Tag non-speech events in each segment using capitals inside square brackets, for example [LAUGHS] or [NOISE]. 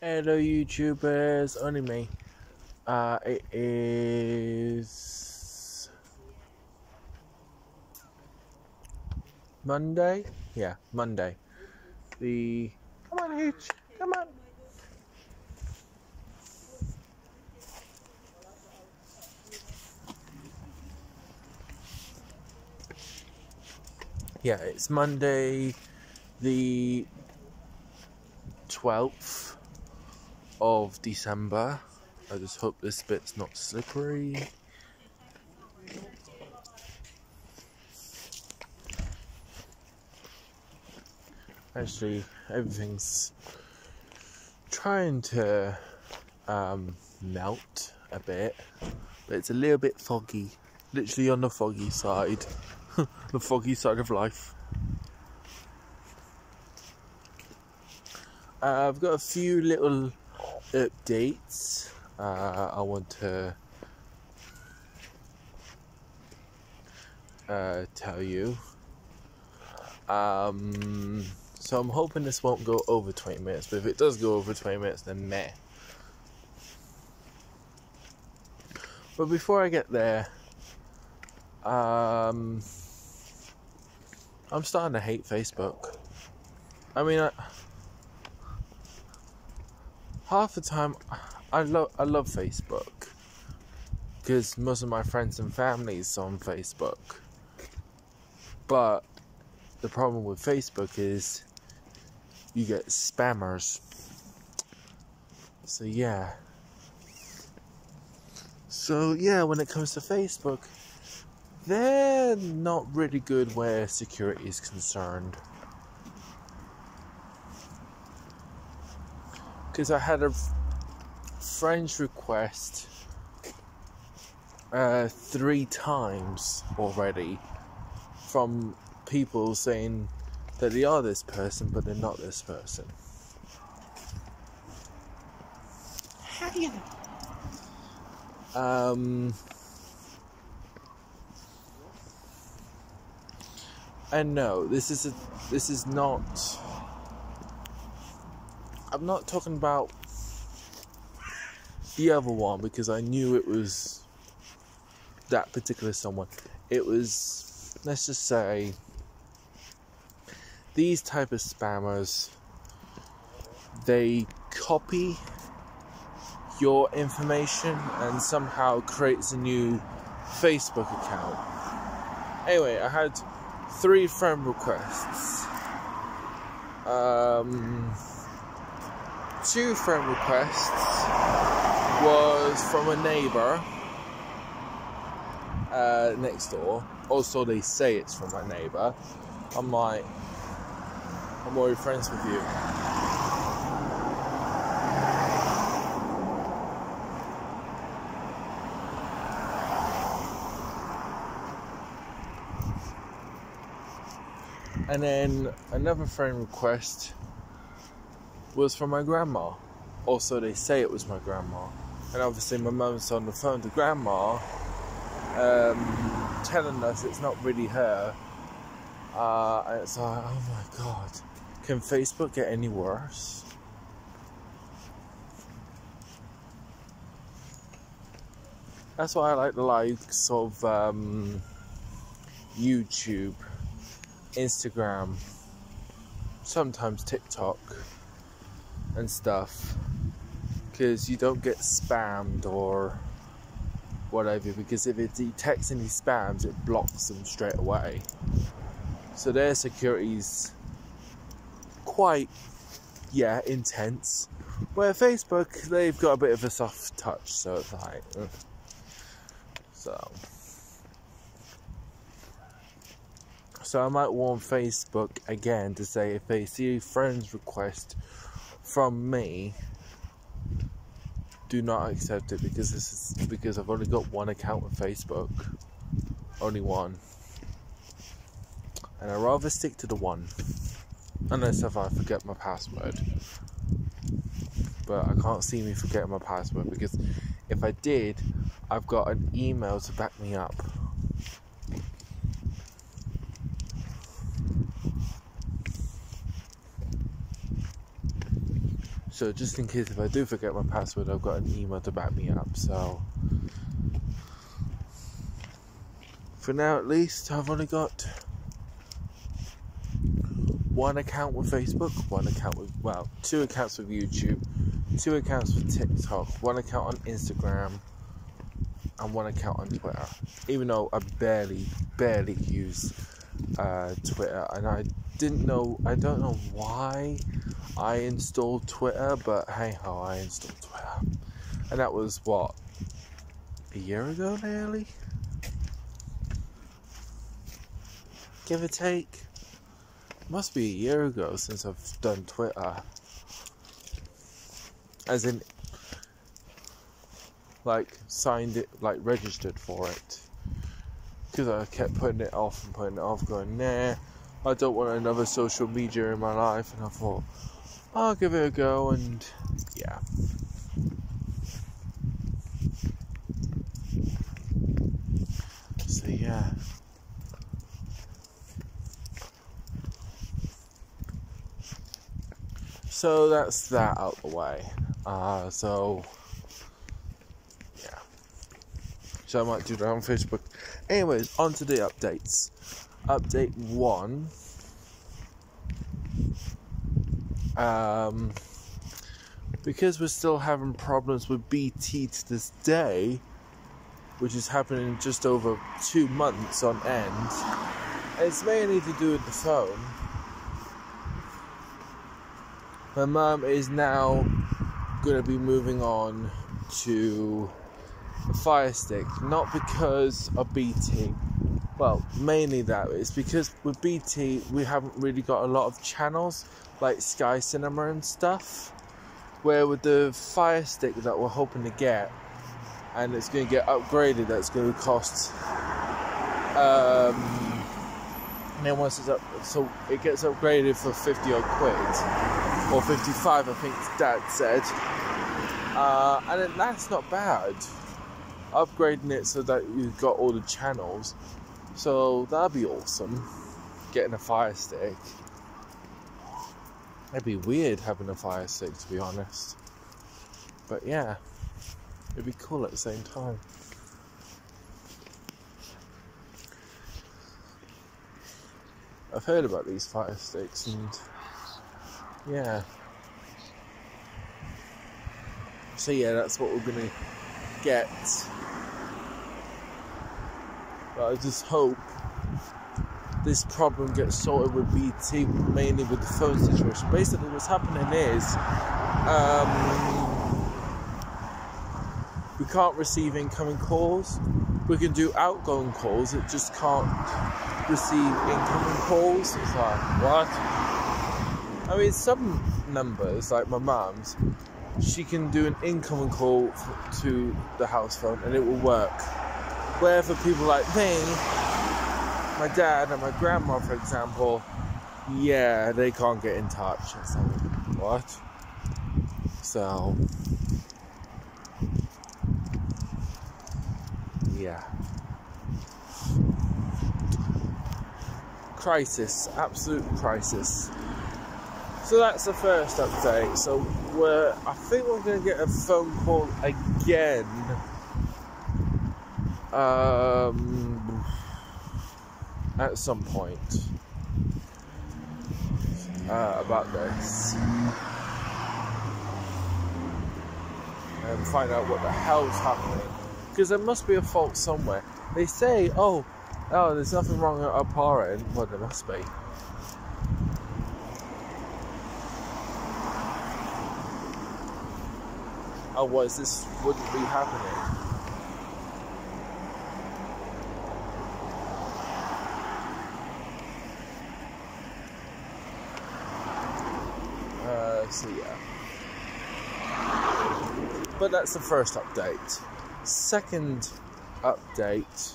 Hello, YouTubers. Only me. Uh, it is Monday. Yeah, Monday. The come on, H. Come on. Yeah, it's Monday, the twelfth of December. I just hope this bit's not slippery. Actually, everything's trying to um, melt a bit, but it's a little bit foggy. Literally on the foggy side. [LAUGHS] the foggy side of life. Uh, I've got a few little updates uh, I want to uh, tell you. Um, so I'm hoping this won't go over 20 minutes, but if it does go over 20 minutes, then meh. But before I get there, um, I'm starting to hate Facebook. I mean, I, half the time I love I love Facebook because most of my friends and families on Facebook. But the problem with Facebook is you get spammers. So yeah. So yeah, when it comes to Facebook, they're not really good where security is concerned. Because I had a friend's request uh, three times already from people saying that they are this person, but they're not this person. How do you? Um. And no, this is a, this is not. I'm not talking about the other one because I knew it was that particular someone. It was, let's just say, these type of spammers. They copy your information and somehow creates a new Facebook account. Anyway, I had three friend requests. Um, two friend requests was from a neighbor uh, next door. Also, they say it's from my neighbor. I'm like, I'm already friends with you. And then another friend request was from my grandma. Also, they say it was my grandma. And obviously, my mum's on the phone to grandma, um, telling us it's not really her. Uh, and it's like, oh my god, can Facebook get any worse? That's why I like the likes of um, YouTube, Instagram, sometimes TikTok and stuff because you don't get spammed or whatever because if it detects any spams it blocks them straight away so their security's quite yeah intense where facebook they've got a bit of a soft touch so it's like ugh. so so i might warn facebook again to say if they see a friend's request from me do not accept it because this is because I've only got one account on Facebook. Only one. And I'd rather stick to the one. Unless if I forget my password. But I can't see me forgetting my password because if I did, I've got an email to back me up. So just in case if I do forget my password, I've got an email to back me up. So for now, at least, I've only got one account with Facebook, one account with well, two accounts with YouTube, two accounts with TikTok, one account on Instagram, and one account on Twitter. Even though I barely, barely use uh, Twitter, and I didn't know, I don't know why I installed Twitter, but hey ho, I installed Twitter. And that was what? A year ago nearly? Give or take. Must be a year ago since I've done Twitter. As in like signed it like registered for it. Because I kept putting it off and putting it off, going, nah, I don't want another social media in my life and I thought I'll give it a go and yeah. So yeah. So that's that out the way. Uh, so yeah. So I might do that on Facebook. Anyways, on to the updates. Update one um, because we're still having problems with BT to this day, which is happening just over two months on end, it's mainly to do with the phone. My mum is now going to be moving on to a Fire Stick, not because of BT. Well, mainly that is because with BT we haven't really got a lot of channels like Sky Cinema and stuff. Where with the Fire Stick that we're hoping to get, and it's going to get upgraded, that's going to cost. Um, and then once it's up, so it gets upgraded for 50 odd quid, or 55, I think Dad said. Uh, and that's not bad. Upgrading it so that you've got all the channels, so that'd be awesome. Getting a Fire Stick. It'd be weird having a fire stick, to be honest. But yeah, it'd be cool at the same time. I've heard about these fire sticks and yeah. So yeah, that's what we're gonna get. I just hope this problem gets sorted with BT, mainly with the phone situation. Basically, what's happening is um, we can't receive incoming calls. We can do outgoing calls, it just can't receive incoming calls. It's like, what? I mean, some numbers, like my mum's, she can do an incoming call to the house phone and it will work. Where for people like me, my dad and my grandma, for example, yeah, they can't get in touch. So, what? So, yeah. Crisis, absolute crisis. So that's the first update. So we're, I think we're going to get a phone call again. Um, at some point uh, about this and find out what the hell's happening because there must be a fault somewhere. They say, "Oh, oh, there's nothing wrong at our end." Well, there must be. Otherwise, this wouldn't be happening. So yeah. But that's the first update. Second update.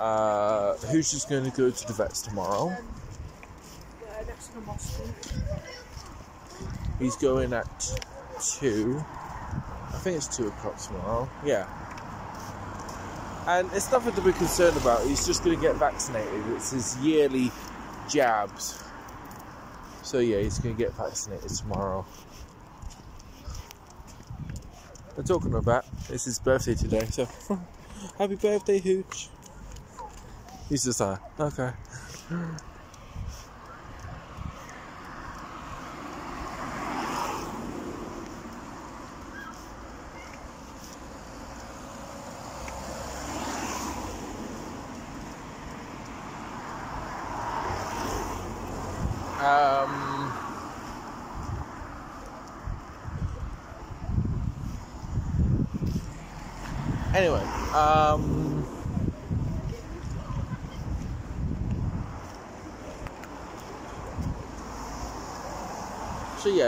Uh, Hooch's just going to go to the vets tomorrow? He's going at two. I think it's two o'clock tomorrow. Yeah. And it's nothing to be concerned about. He's just going to get vaccinated. It's his yearly jabs so yeah, he's going to get vaccinated tomorrow. We're talking about it's his birthday today, so [LAUGHS] happy birthday, Hooch. He's just like, okay.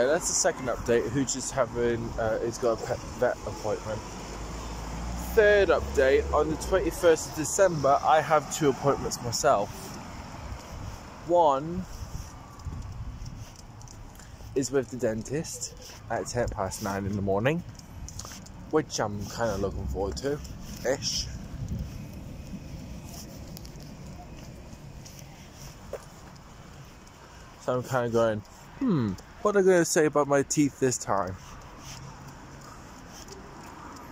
That's the second update. Hooch just having uh, he's got a pet vet appointment. Third update on the 21st of December, I have two appointments myself. One is with the dentist at 10 past 9 in the morning, which I'm kind of looking forward to ish. So I'm kind of going, hmm, what are they going to say about my teeth this time?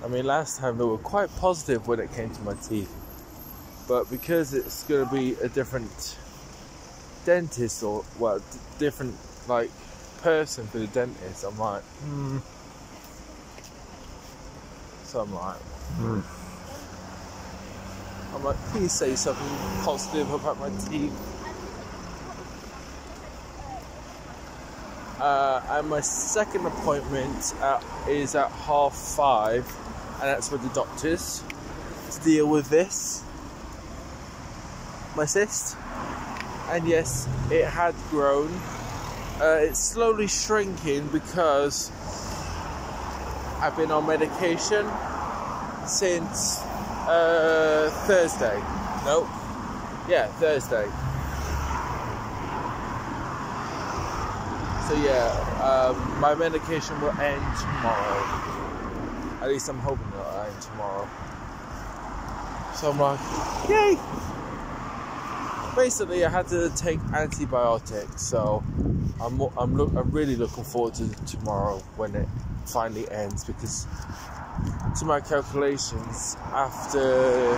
I mean, last time they were quite positive when it came to my teeth, but because it's going to be a different dentist or, well, d- different, like, person for the dentist, I'm like, hmm. So I'm like, hmm. I'm like, please say something positive about my teeth. Uh, and my second appointment at, is at half five, and that's with the doctors to deal with this, my cyst. And yes, it had grown uh, it's slowly shrinking because I've been on medication since uh, Thursday. Nope. Yeah, Thursday. So yeah, um, my medication will end tomorrow. At least I'm hoping it'll end tomorrow. So I'm like, yay! Basically, I had to take antibiotics, so I'm I'm look I'm really looking forward to tomorrow when it finally ends because to my calculations after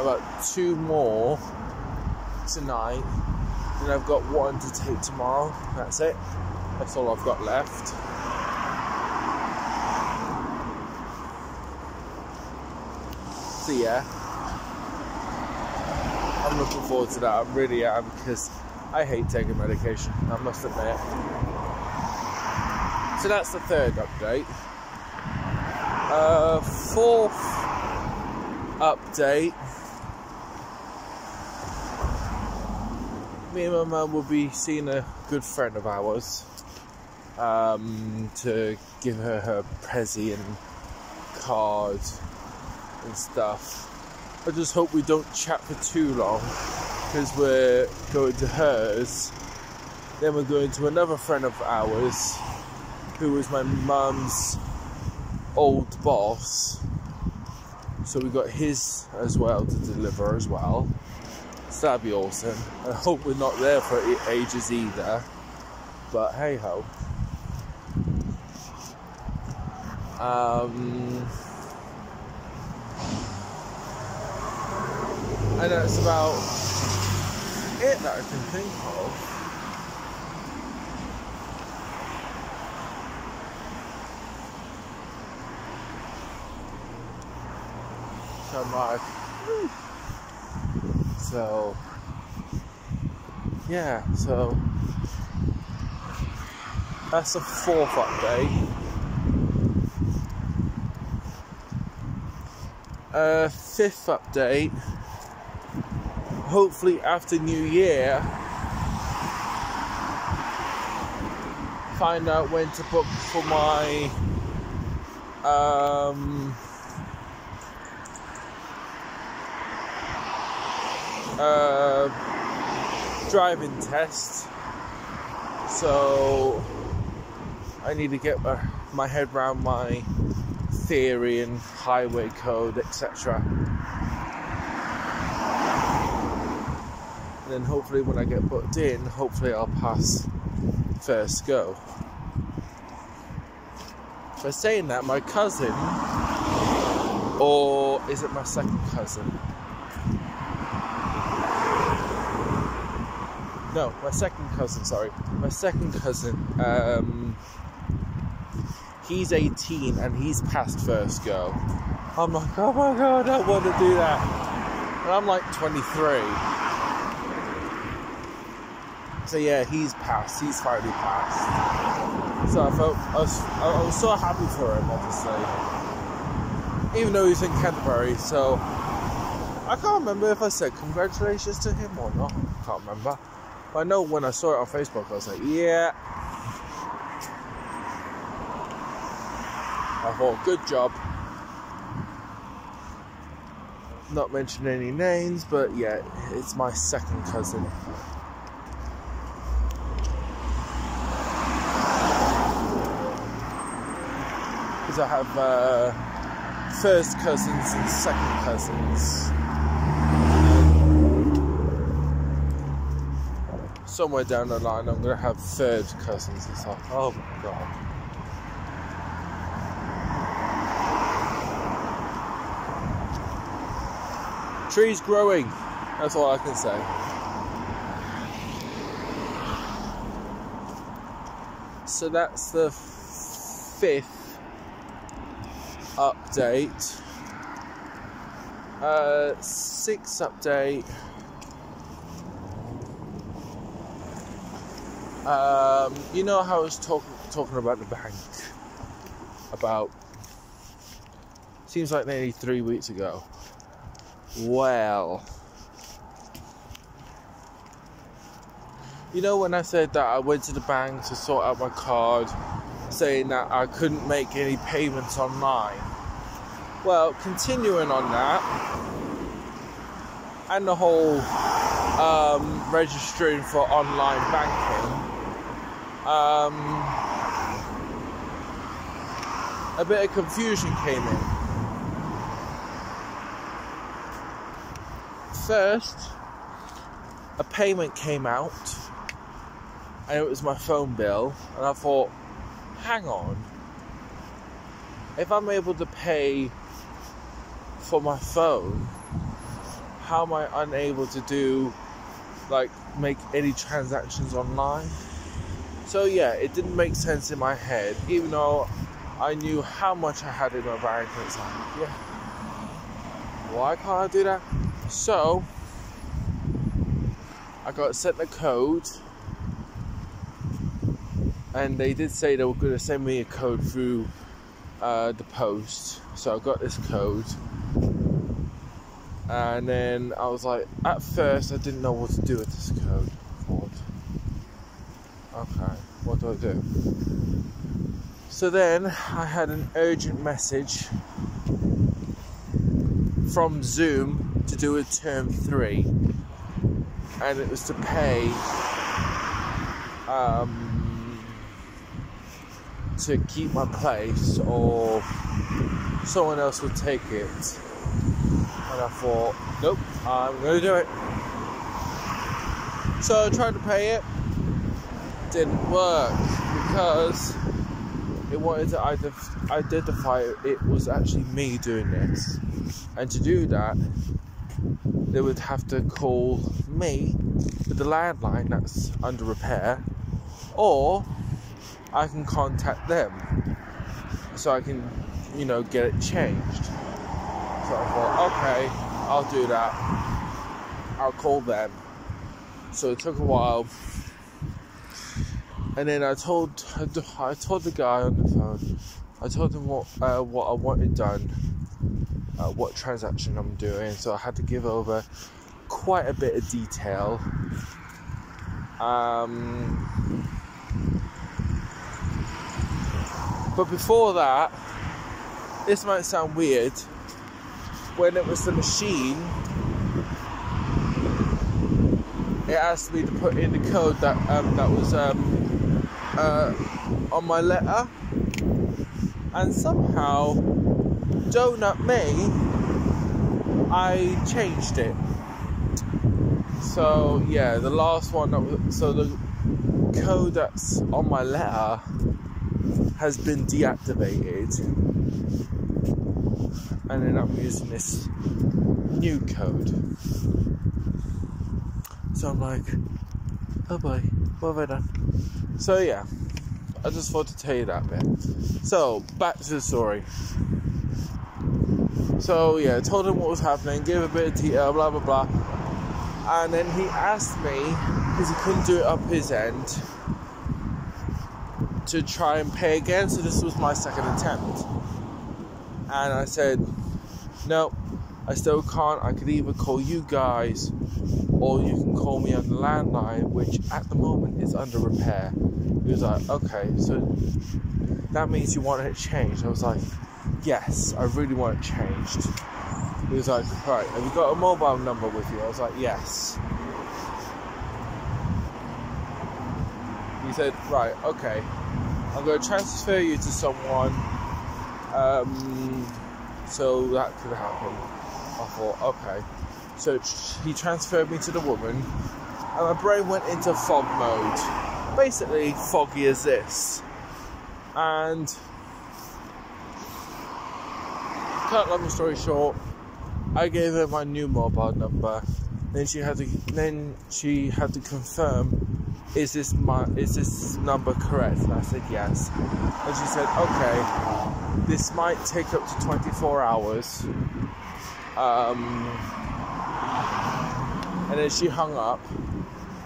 about two more tonight then I've got one to take tomorrow that's it that's all I've got left so yeah I'm looking forward to that. I really am because I hate taking medication. I must admit. So that's the third update. Uh, fourth update. Me and my mum will be seeing a good friend of ours um, to give her her prezi and card and stuff. I just hope we don't chat for too long because we're going to hers. Then we're going to another friend of ours who was my mum's old boss. So we got his as well to deliver as well. So that'd be awesome. I hope we're not there for ages either. But hey ho. Um, And that's about it that I can think of. So like, so yeah, so that's the fourth update. Uh, fifth update hopefully after New Year, find out when to book for my um, uh, driving test. So I need to get my, my head around my theory and highway code, etc. And then hopefully when I get booked in, hopefully I'll pass first go. By saying that, my cousin, or is it my second cousin? No, my second cousin, sorry. My second cousin, um, he's 18 and he's past first go. I'm like, oh my god, I don't want to do that. And I'm like 23. So yeah, he's passed. He's finally passed. So I felt I was, I was so happy for him, obviously. Even though he's in Canterbury, so I can't remember if I said congratulations to him or not. Can't remember. I know when I saw it on Facebook, I was like, yeah. I thought, good job. Not mention any names, but yeah, it's my second cousin. Because I have uh, first cousins and second cousins. Somewhere down the line, I'm gonna have third cousins. It's like, oh my god. Trees growing. That's all I can say. So that's the fifth update. Uh, sixth update. Um, you know how I was talking talking about the bank about seems like nearly three weeks ago. Well, you know when I said that I went to the bank to sort out my card, saying that I couldn't make any payments online. Well, continuing on that, and the whole um, registering for online banking um, a bit of confusion came in. First, a payment came out, and it was my phone bill, and I thought, hang on, if I'm able to pay for my phone, how am I unable to do like make any transactions online? So yeah, it didn't make sense in my head, even though I knew how much I had in my bank. It's like, yeah, why can't I do that? So I got sent a code, and they did say they were going to send me a code through uh, the post. So I got this code, and then I was like, at first I didn't know what to do with this code. Okay, what do I do? So then I had an urgent message from Zoom to do a term three, and it was to pay um, to keep my place, or someone else would take it. And I thought, nope, I'm to do it. So I tried to pay it didn't work because it wanted to identify it was actually me doing this. And to do that, they would have to call me with the landline that's under repair, or I can contact them so I can, you know, get it changed. So I thought, okay, I'll do that. I'll call them. So it took a while and then I told I told the guy on the phone. I told him what uh, what I wanted done, uh, what transaction I'm doing. So I had to give over quite a bit of detail. Um, but before that, this might sound weird. When it was the machine, it asked me to put in the code that um, that was um, uh, on my letter, and somehow, donut me, I changed it. So yeah, the last one. That was, so the code that's on my letter has been deactivated, and then I'm using this new code. So I'm like, oh boy, what have I done? So yeah, I just thought to tell you that bit. So back to the story. So yeah, told him what was happening, gave a bit of detail, blah blah blah, and then he asked me because he couldn't do it up his end to try and pay again. So this was my second attempt, and I said, no, I still can't. I could either call you guys or you can call me on the landline, which at the moment is under repair. He was like, okay, so that means you want it changed. I was like, yes, I really want it changed. He was like, right, have you got a mobile number with you? I was like, yes. He said, right, okay, I'm going to transfer you to someone um, so that could happen. I thought, okay. So he transferred me to the woman, and my brain went into fog mode. Basically, foggy as this. And, cut long story short, I gave her my new mobile number. Then she had to, then she had to confirm, is this my, is this number correct? And I said yes. And she said, okay, this might take up to 24 hours. Um, and then she hung up.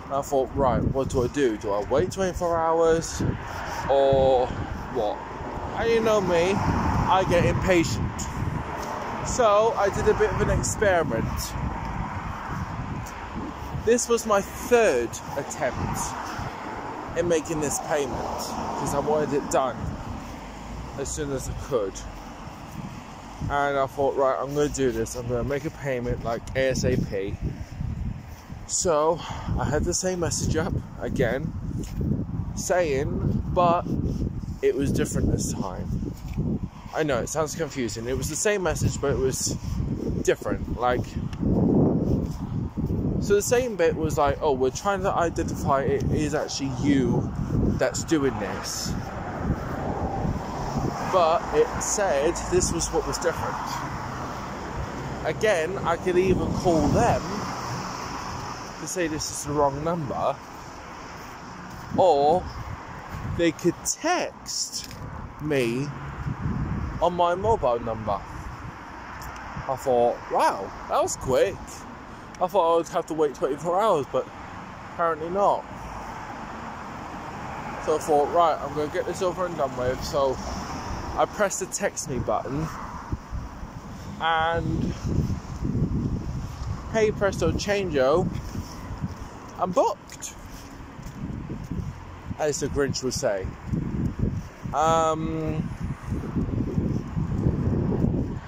And I thought, right, what do I do? Do I wait 24 hours or what? And you know me, I get impatient. So I did a bit of an experiment. This was my third attempt in making this payment because I wanted it done as soon as I could. And I thought, right, I'm going to do this. I'm going to make a payment like ASAP. So I had the same message up again, saying, but it was different this time. I know it sounds confusing. It was the same message, but it was different. Like, so the same bit was like, oh, we're trying to identify it is actually you that's doing this. But it said this was what was different. Again, I could even call them say this is the wrong number, or they could text me on my mobile number. I thought, wow, that was quick. I thought I would have to wait 24 hours, but apparently not. So I thought, right, I'm going to get this over and done with. So I pressed the text me button, and hey presto changeo, I'm booked, as the Grinch would say. Um,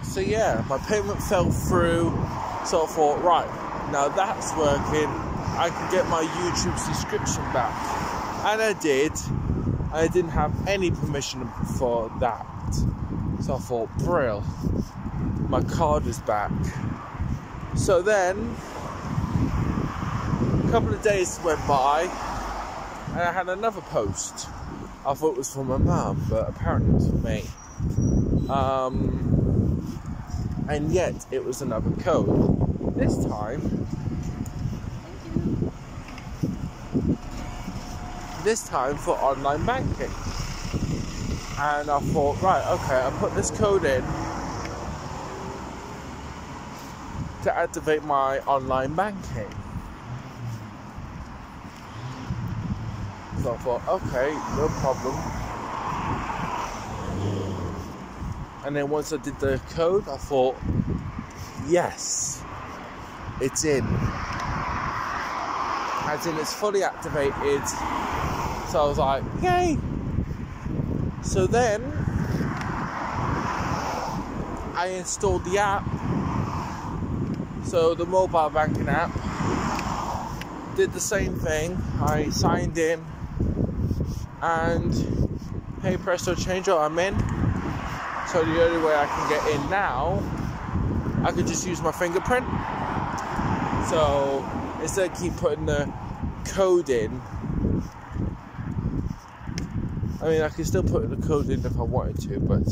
so yeah, my payment fell through. So I thought, right, now that's working. I can get my YouTube subscription back, and I did. I didn't have any permission for that. So I thought, brill, my card is back. So then a couple of days went by and I had another post. I thought it was for my mum, but apparently it was for me. Um, and yet it was another code. This time, this time for online banking. And I thought, right, okay, I put this code in to activate my online banking. So I thought, okay, no problem. And then once I did the code, I thought, yes, it's in. As in, it's fully activated. So I was like, yay! So then I installed the app. So the mobile banking app did the same thing. I signed in and hey presto changeo I'm in so the only way I can get in now I could just use my fingerprint so instead of keep putting the code in. I mean, I could still put the code in if I wanted to, but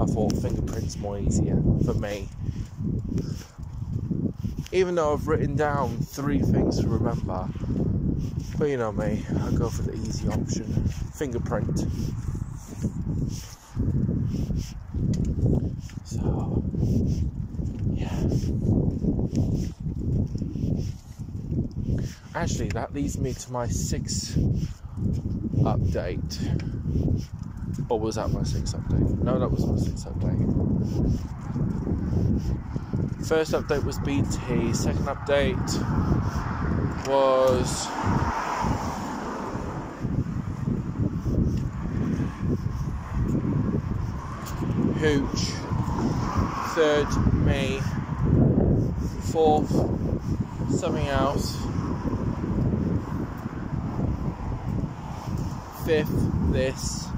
I thought fingerprints more easier for me. Even though I've written down three things to remember, but you know me, I go for the easy option fingerprint. So, yeah. Actually, that leads me to my sixth update. Or was that my sixth update? No, that was my sixth update. First update was BT, second update was Hooch, third me, fourth something else, fifth this.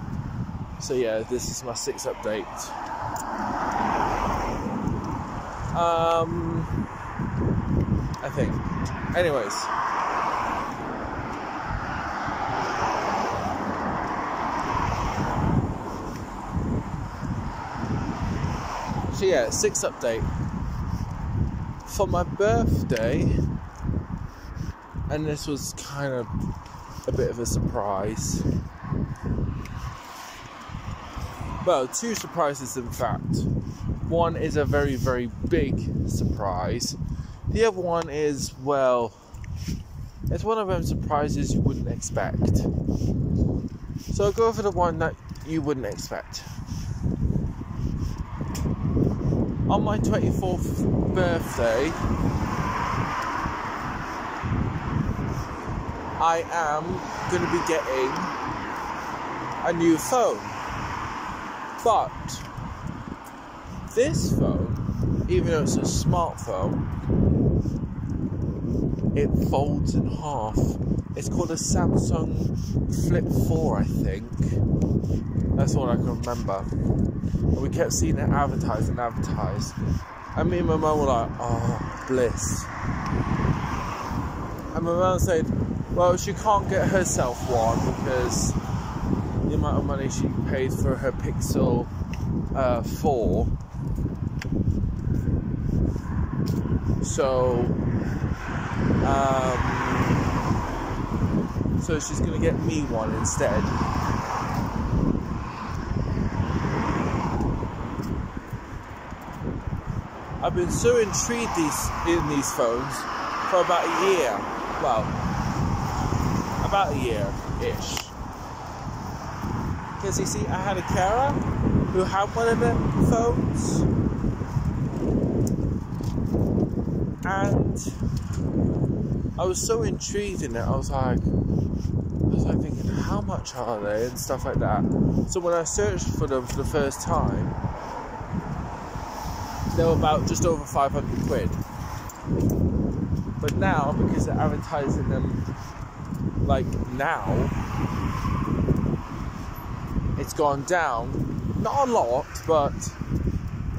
So yeah, this is my sixth update. Um, I think. Anyways. So yeah, six update. For my birthday, and this was kind of a bit of a surprise. Well, two surprises in fact. One is a very, very big surprise. The other one is, well, it's one of them surprises you wouldn't expect. So I'll go for the one that you wouldn't expect. On my 24th birthday, I am going to be getting a new phone. But this phone, even though it's a smartphone, it folds in half. It's called a Samsung Flip 4, I think. That's all I can remember. And we kept seeing it advertised and advertised. And me and my mum were like, oh, bliss. And my mum said, well, she can't get herself one because the amount of money she paid for her Pixel uh, 4. So, um, so she's gonna get me one instead. I've been so intrigued these in these phones for about a year. Well, about a year ish. Because you see, I had a carer who had one of the phones, and I was so intrigued in it. I was like, I was like thinking, how much are they and stuff like that. So when I searched for them for the first time, they were about just over 500 quid. But now, because they're advertising them like now, it's gone down. Not a lot, but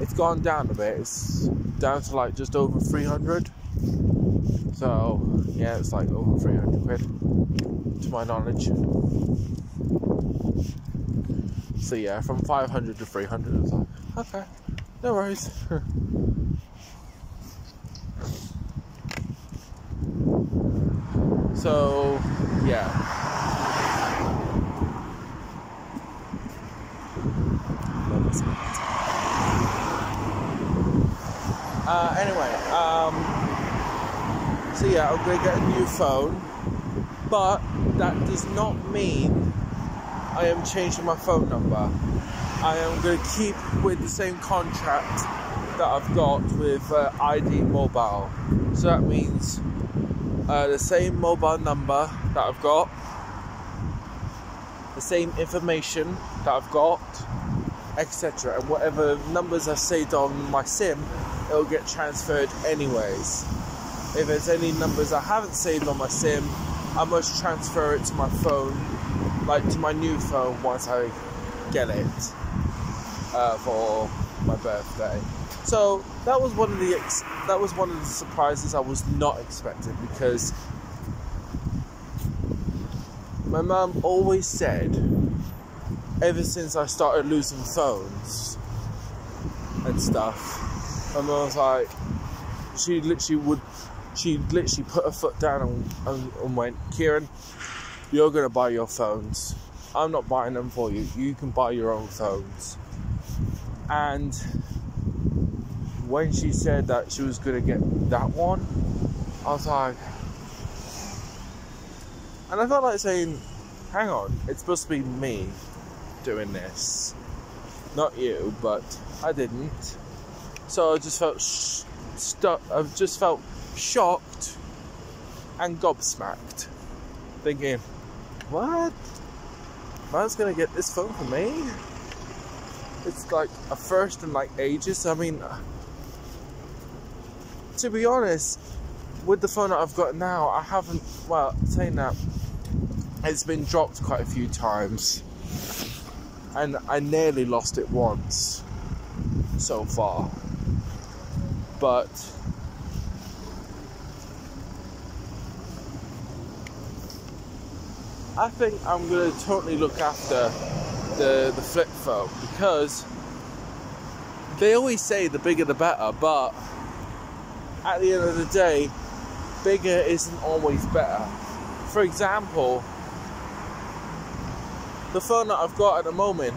it's gone down a bit. It's down to like just over 300. So, yeah, it's like over 300 quid to my knowledge. So, yeah, from 500 to 300, it's like, okay, no worries. [LAUGHS] so, yeah. Uh, anyway, um, so yeah, I'm gonna get a new phone, but that does not mean I am changing my phone number. I am gonna keep with the same contract that I've got with uh, ID Mobile. So that means uh, the same mobile number that I've got, the same information that I've got, etc. And whatever numbers I've saved on my SIM, it'll get transferred anyways. If there's any numbers I haven't saved on my SIM, I must transfer it to my phone, like to my new phone once I get it uh, for my birthday. So that was one of the ex- that was one of the surprises I was not expecting because my mum always said ever since I started losing phones and stuff, my mum was like she literally would she literally put her foot down and, and, and went, Kieran, you're gonna buy your phones. I'm not buying them for you. You can buy your own phones. And when she said that she was gonna get that one, I was like, and I felt like saying, hang on, it's supposed to be me doing this, not you, but I didn't. So I just felt sh- stuck. I just felt shocked and gobsmacked, thinking, what? Man's gonna get this phone for me? It's like a first in like ages. I mean, uh, to be honest, with the phone that I've got now, I haven't. Well, saying that, it's been dropped quite a few times, and I nearly lost it once so far. But I think I'm gonna totally look after the the flip phone because they always say the bigger the better, but at the end of the day, bigger isn't always better. For example, the phone that I've got at the moment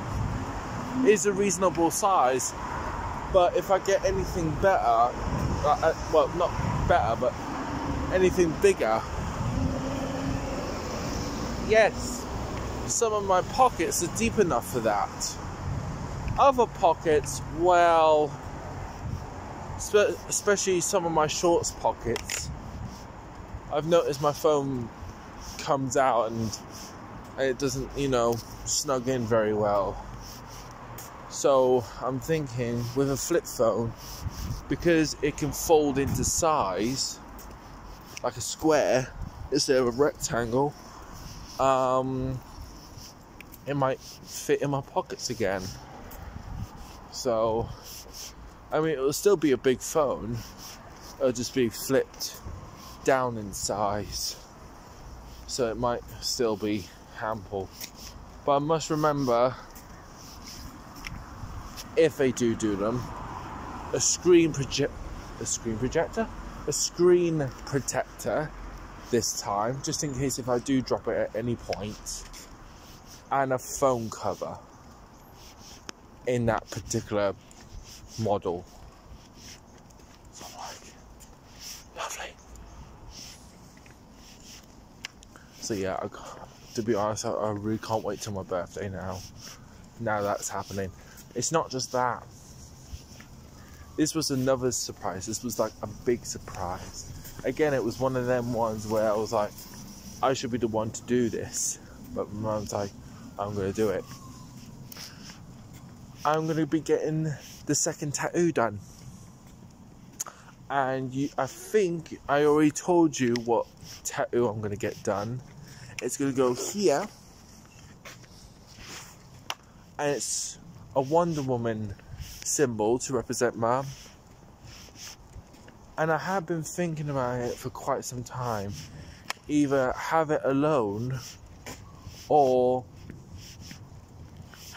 is a reasonable size, but if I get anything better, uh, uh well, not better, but anything bigger, yes, some of my pockets are deep enough for that. Other pockets, well, especially some of my shorts pockets, I've noticed my phone comes out and it doesn't, you know, snug in very well. So I'm thinking with a flip phone, because it can fold into size like a square instead of a rectangle, um, it might fit in my pockets again. So, I mean, it'll still be a big phone, it'll just be flipped down in size. So it might still be ample. But I must remember if they do do them, a screen project, a screen projector, a screen protector this time, just in case if I do drop it at any point, and a phone cover in that particular model. So I'm like, lovely. So yeah, I, to be honest, I, I really can't wait till my birthday now. Now that's happening. It's not just that. This was another surprise. This was like a big surprise. Again, it was one of them ones where I was like, I should be the one to do this. But my mom's like, I'm going to do it. I'm going to be getting the second tattoo done. And you, I think I already told you what tattoo I'm going to get done. It's going to go here. And it's a Wonder Woman symbol to represent mom. And I have been thinking about it for quite some time. Either have it alone or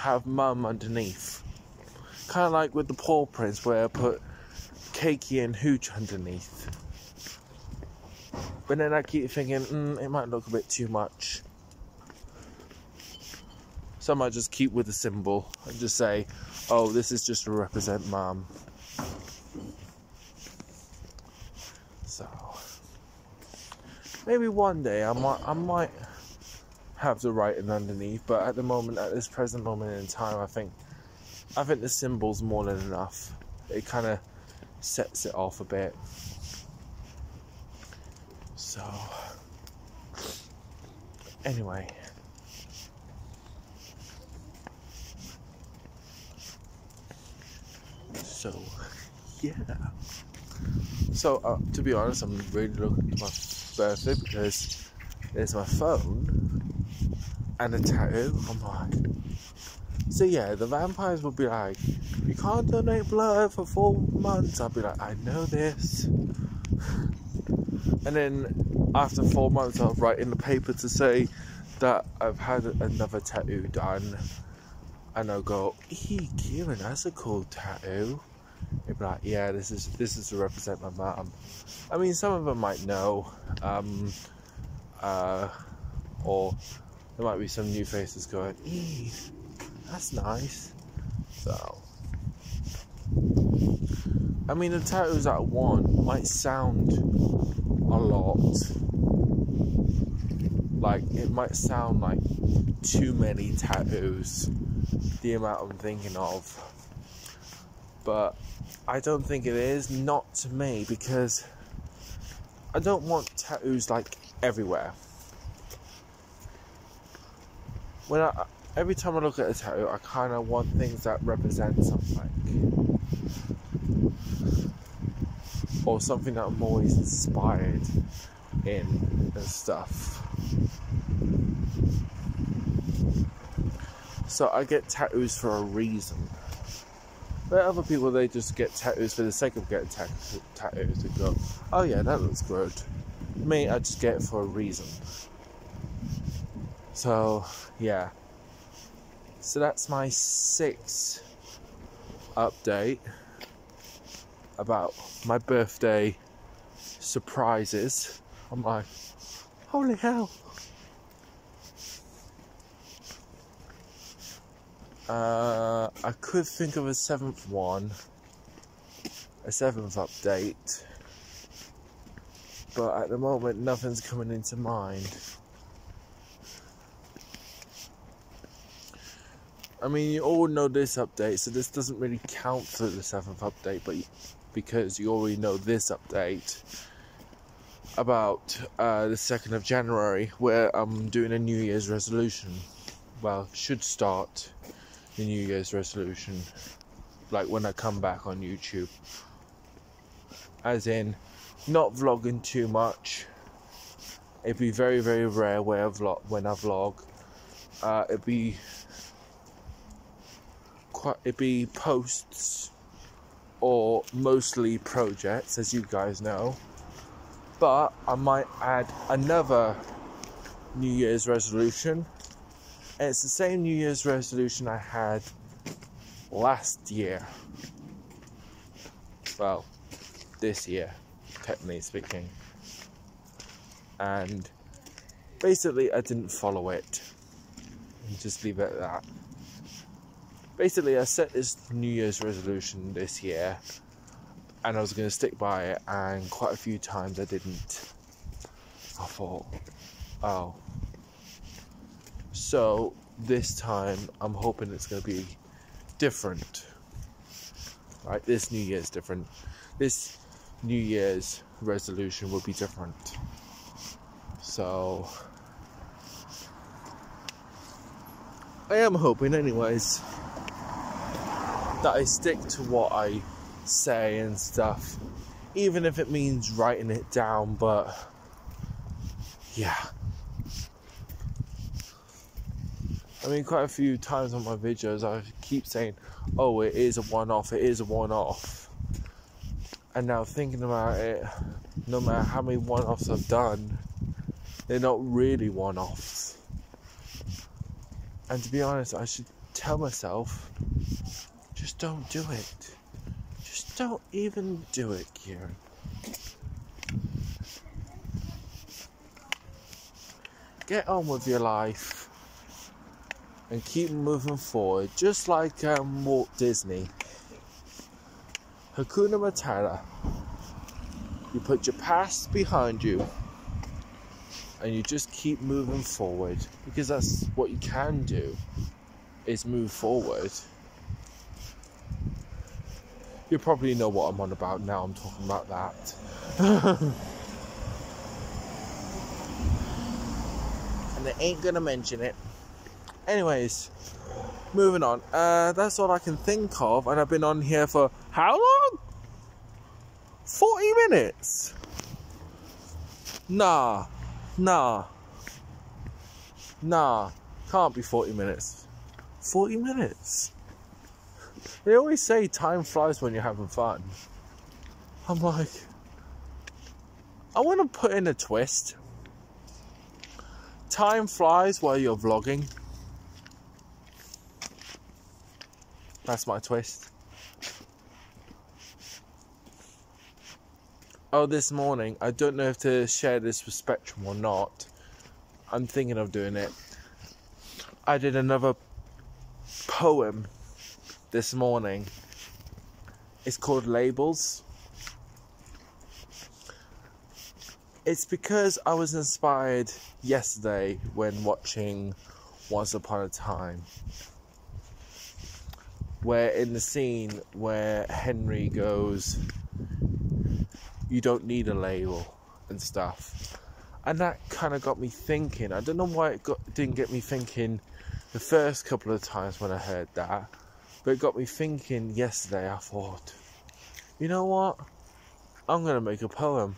have mum underneath. Kind of like with the Paw Prints, where I put Cakey and Hooch underneath. But then I keep thinking, mm, it might look a bit too much. So I might just keep with the symbol and just say, oh, this is just to represent mum. So maybe one day I might I might have the writing underneath, but at the moment, at this present moment in time, I think I think the symbol's more than enough. It kind of sets it off a bit. So anyway. So, yeah. So, uh, to be honest, I'm really looking to my birthday because there's my phone and a tattoo. I'm like, So yeah, the vampires would be like, "You can't donate blood for four months." I'd be like, "I know this," and then after four months, I'll write in the paper to say that I've had another tattoo done, and I'll go, "Hey, Kieran, that's a cool tattoo." They'd be like, "Yeah, this is this is to represent my mum." I mean, some of them might know, um, uh, or there might be some new faces going, "Ee." That's nice. So, I mean, the tattoos I want might sound a lot. Like, it might sound like too many tattoos, the amount I'm thinking of. But I don't think it is, not to me, because I don't want tattoos like everywhere. When I every time I look at a tattoo, I kind of want things that represent something. Or something that I'm always inspired in and stuff. So I get tattoos for a reason. But other people, they just get tattoos for the sake of getting ta- tattoos. They go, oh yeah, that looks good. Me, I just get it for a reason. So, yeah. So that's my sixth update about my birthday surprises. I'm like, holy hell. Uh, I could think of a seventh one, a seventh update, but at the moment nothing's coming into mind. I mean, you all know this update, so this doesn't really count for the seventh update, but because you already know this update about uh, the second of January, where I'm doing a New Year's resolution. Well, should start the New Year's resolution, like when I come back on YouTube. As in, not vlogging too much. It'd be very, very rare where I vlog when I vlog. Uh, it'd be be posts or mostly projects, as you guys know. But I might add another New Year's resolution. And it's the same New Year's resolution I had last year. Well, this year, technically speaking. And basically, I didn't follow it. Just leave it at that basically, I set this New Year's resolution this year, and I was going to stick by it, and quite a few times I didn't. I thought, oh. So this time, I'm hoping it's going to be different. Right, this New Year's different. This New Year's resolution will be different. So I am hoping, anyways that I stick to what I say and stuff, even if it means writing it down. But yeah, I mean, quite a few times on my videos, I keep saying, "Oh, it is a one-off. It is a one-off." And now thinking about it, no matter how many one-offs I've done, they're not really one-offs. And to be honest, I should tell myself just don't do it. Just don't even do it, Kieran. Get on with your life and keep moving forward, just like um, Walt Disney. Hakuna Matata. You put your past behind you and you just keep moving forward because that's what you can do is move forward you probably know what I'm on about now. I'm talking about that. [LAUGHS] and they ain't gonna mention it. Anyways, moving on. Uh, that's all I can think of, and I've been on here for how long? 40 minutes? Nah, nah, nah, can't be 40 minutes. 40 minutes. They always say time flies when you're having fun. I'm like, I want to put in a twist. Time flies while you're vlogging. That's my twist. Oh, this morning, I don't know if to share this with Spectrum or not. I'm thinking of doing it. I did another poem this morning. It's called Labels. It's because I was inspired yesterday when watching Once Upon a Time. Where in the scene where Henry goes, You don't need a label and stuff. And that kind of got me thinking. I don't know why it got, didn't get me thinking the first couple of times when I heard that. But it got me thinking yesterday. I thought, you know what? I'm going to make a poem.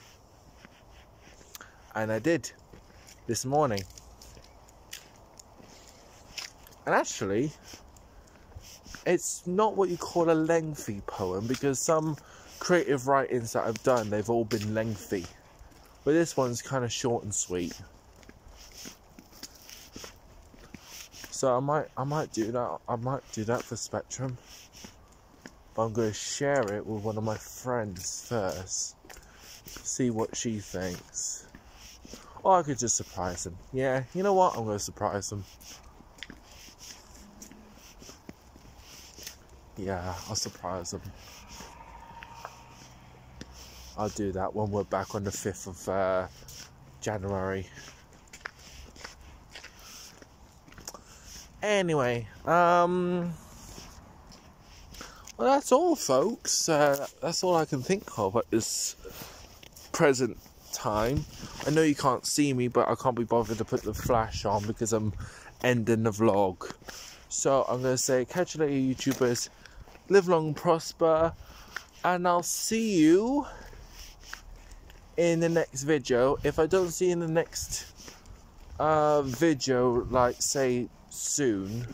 And I did this morning. And actually, it's not what you call a lengthy poem because some creative writings that I've done, they've all been lengthy. But this one's kind of short and sweet. So I might I might do that. I might do that for Spectrum. But I'm going to share it with one of my friends first. See what she thinks. Or I could just surprise him. Yeah, you know what? I'm going to surprise him. Yeah, I'll surprise him. I'll do that when we're back on the 5th of uh, January. Anyway, um, well, that's all, folks. Uh, that's all I can think of at this present time. I know you can't see me, but I can't be bothered to put the flash on because I'm ending the vlog. So I'm going to say, catch you later, YouTubers. Live long, prosper, and I'll see you in the next video. If I don't see you in the next uh, video, like say soon,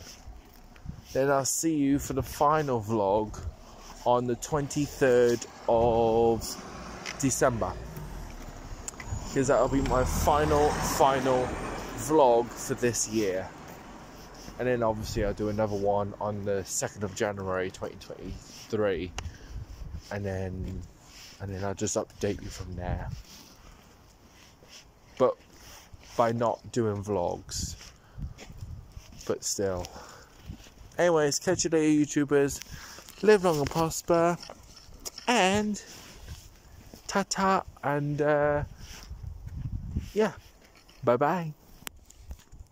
then I'll see you for the final vlog on the 23rd of December. Because that'll be my final, final vlog for this year. And then obviously I'll do another one on the 2nd of January 2023. And then and then I'll just update you from there. But by not doing vlogs but still. Anyways, catch you later, YouTubers. Live long and prosper. And ta ta. And uh, yeah, bye bye.